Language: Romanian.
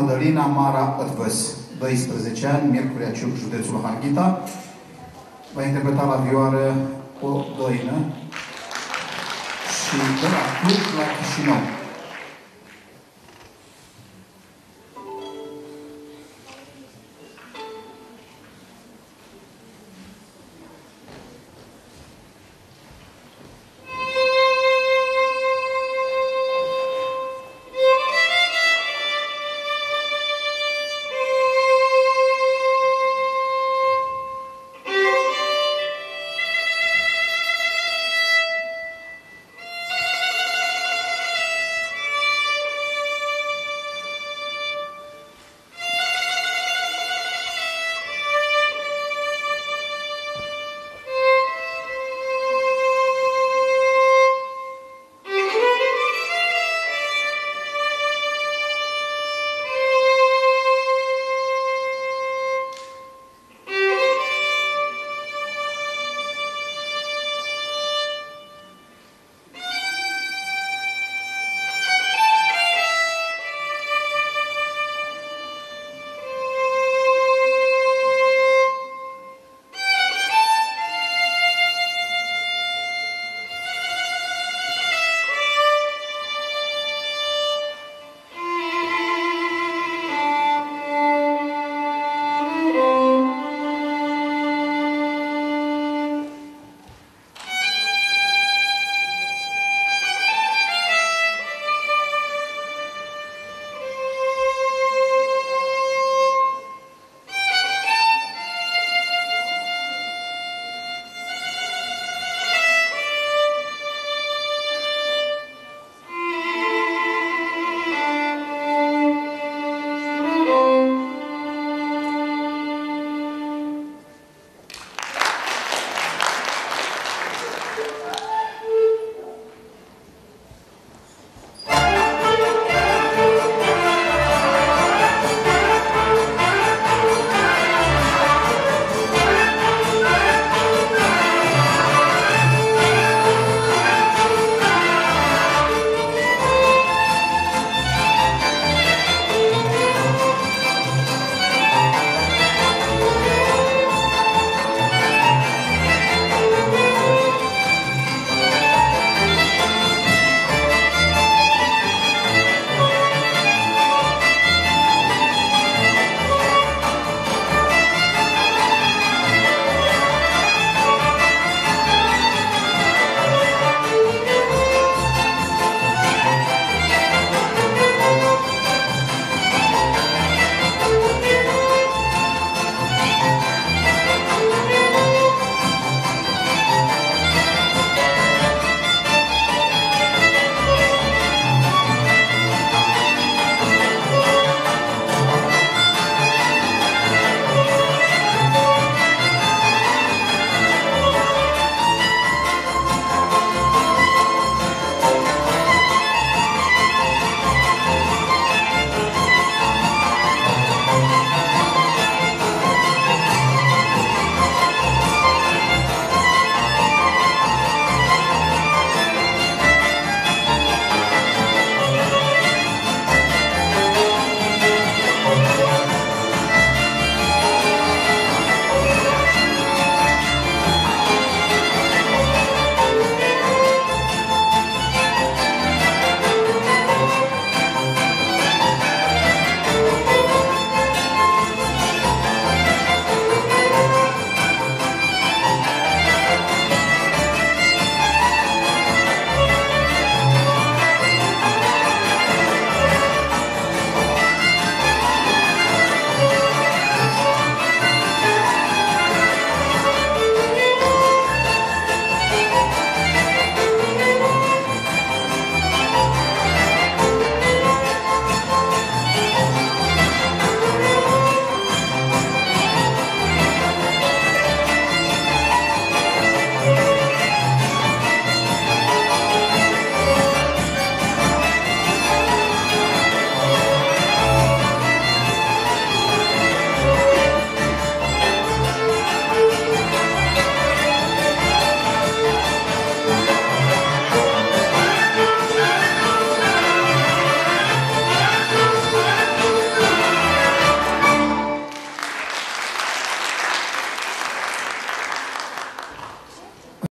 Mădălina Mara Îtvăs, 12 ani, Miercurea Ciuc, județul Harghita. Va interpreta la vioară o doină și de la Cluj la Chișinău.